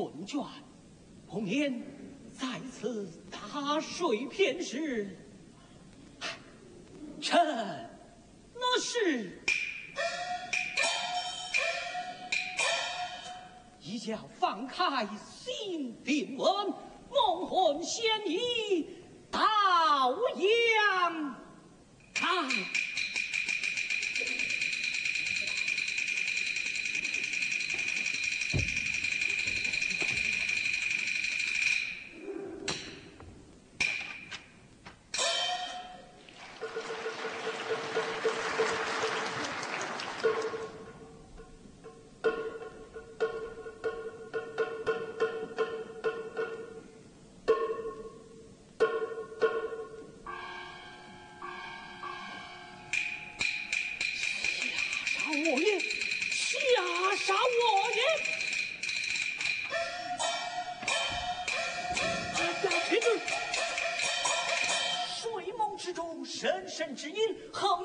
混圈红缨在此打水片时好之个不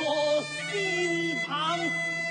我心旁。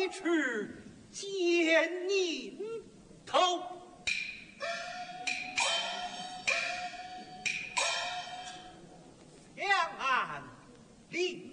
为持剑宁头。两岸立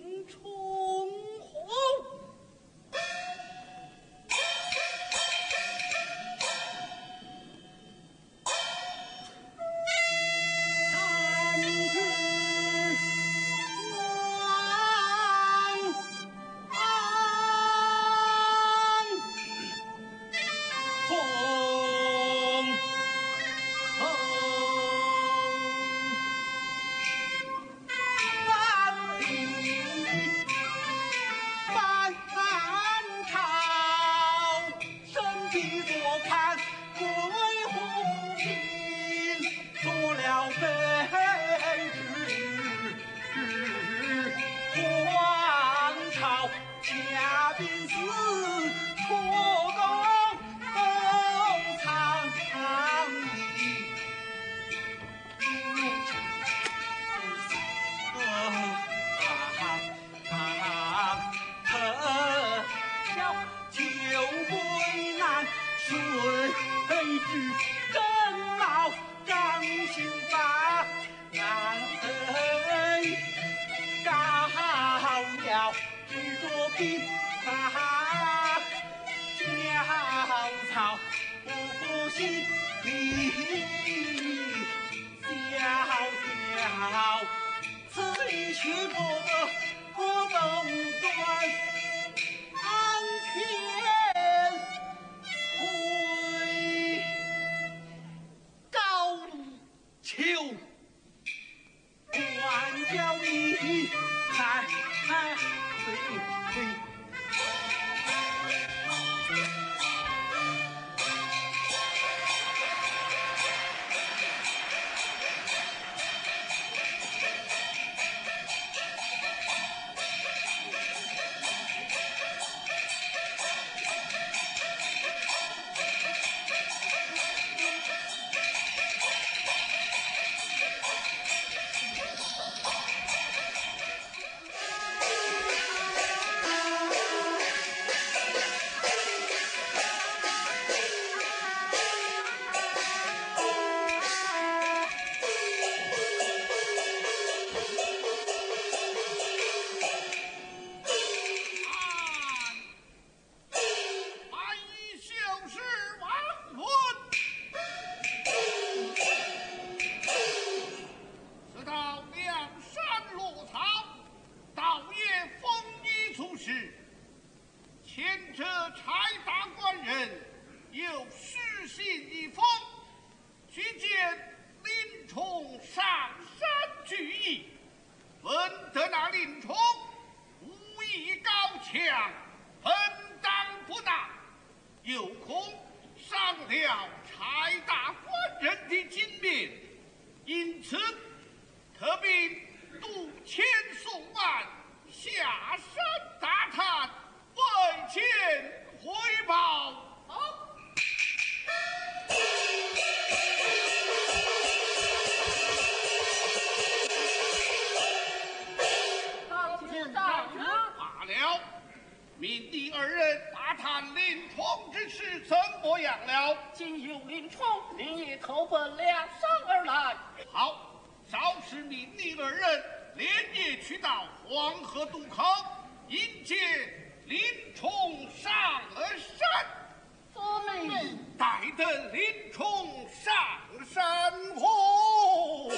小草不惜小小。此一曲不得不能断，安平信一封，须见林冲上山聚义，闻得那林冲武艺高强，本当不纳，有空伤了差大官人的金面，因此特命杜千送万下山打探，为见回报。当今。大了。命你二人打探林冲之事怎么样了？今有林冲，连夜投奔梁山而来。好，少时命你二人连夜去到黄河渡口迎接林冲上了山。遵命。待等林冲上山后。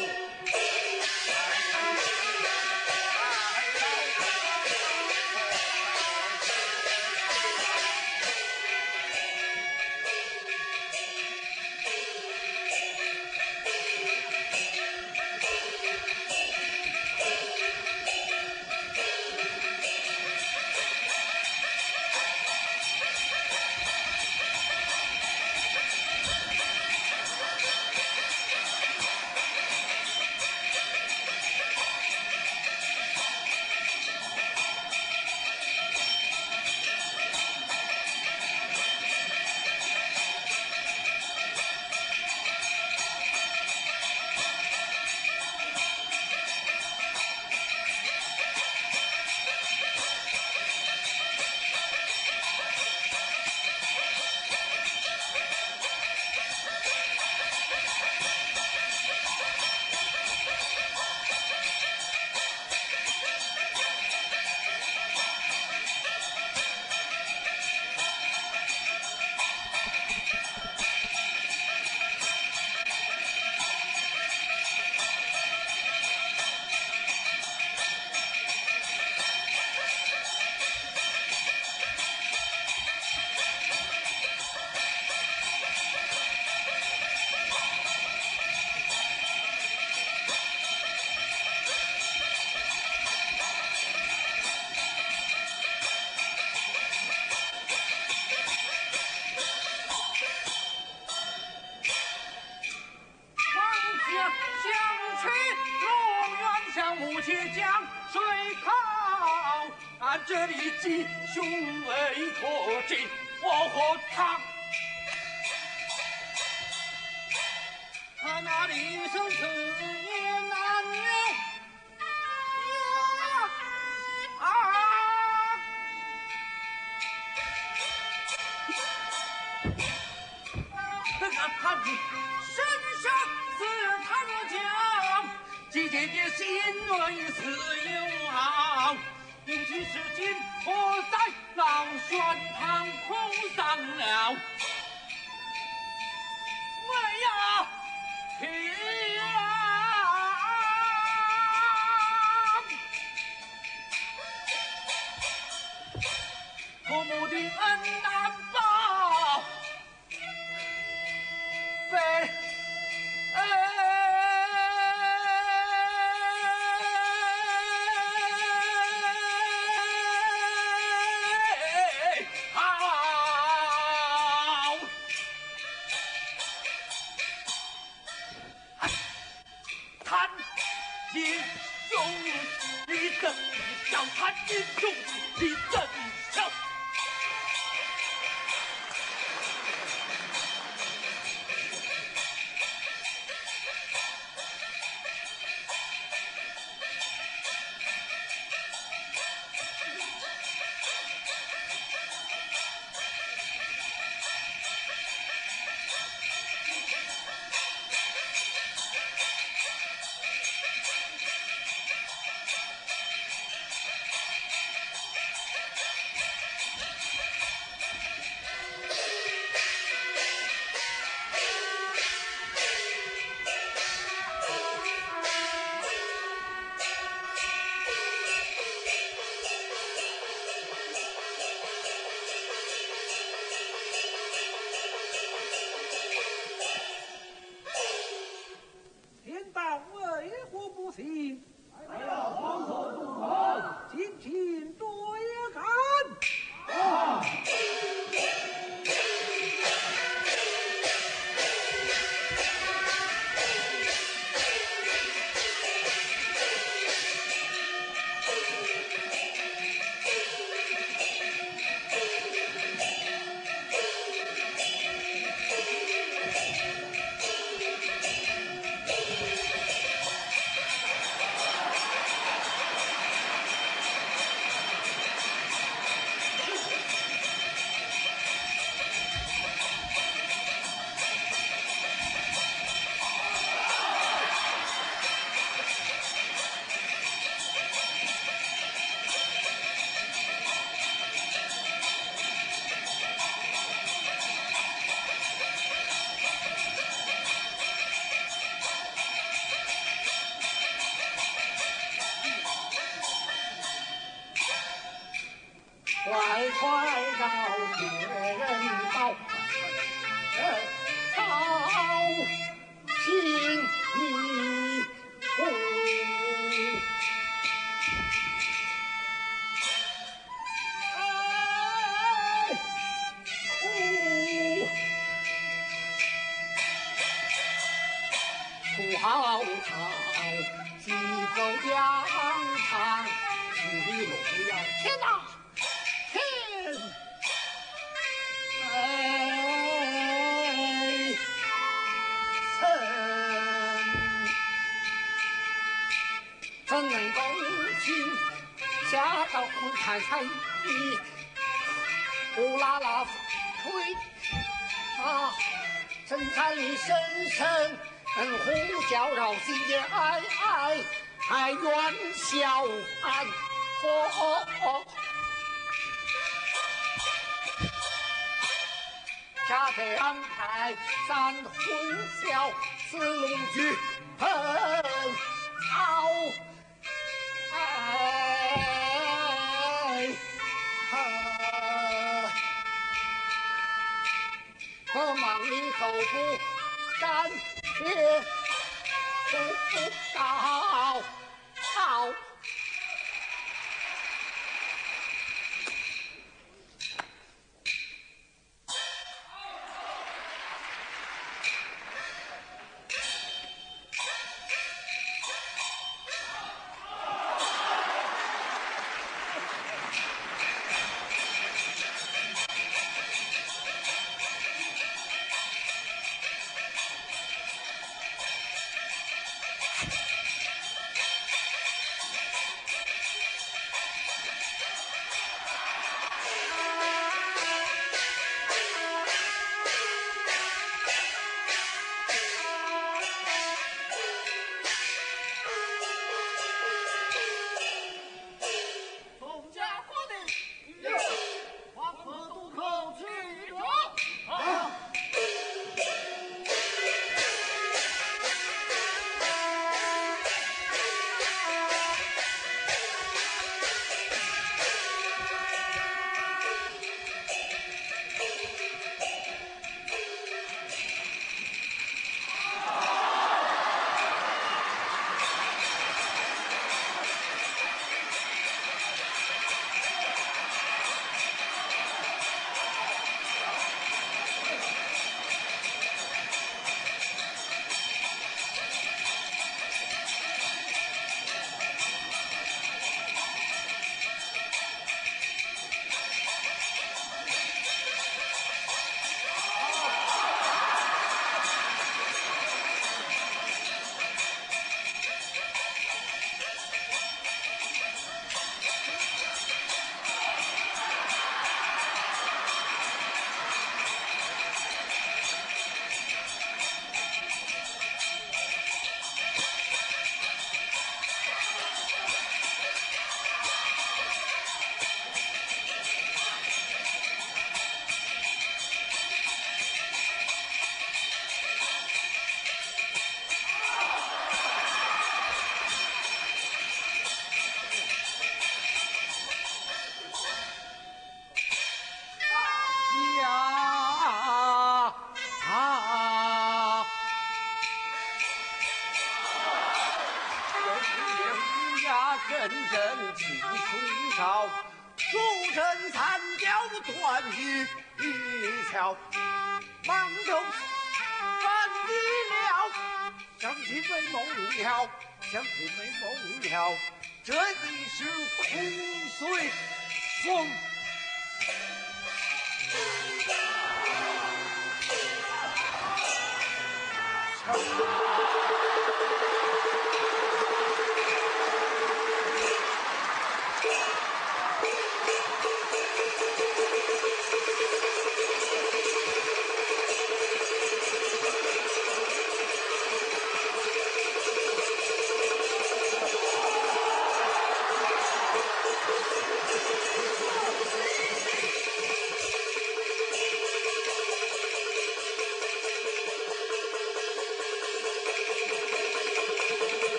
他那里生此年难女，啊！看他的身上似他若将，姐姐心内似有傲。今去是今，我在老轩堂哭丧了。父母的恩难报，快到别人道，好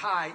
high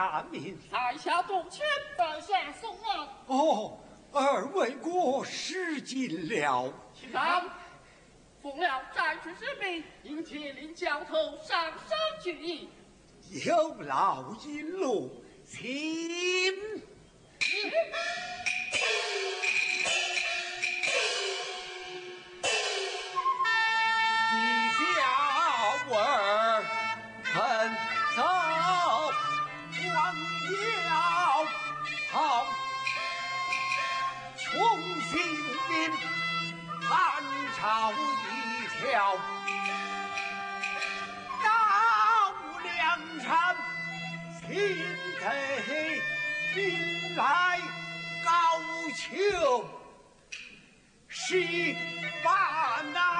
大名？在下杜迁，在下宋安。哦，二位过失敬了。请上，奉了战士之命，迎接林教头上山去义。有劳一路，请。朝一条高梁山，新得兵来高俅，十万难。